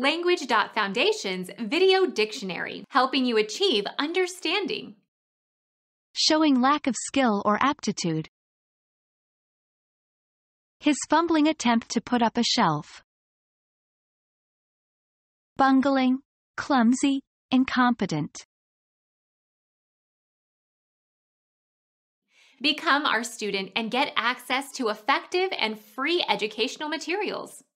Language.Foundation's Video Dictionary, helping you achieve understanding. Showing lack of skill or aptitude. His fumbling attempt to put up a shelf. Bungling, clumsy, incompetent. Become our student and get access to effective and free educational materials.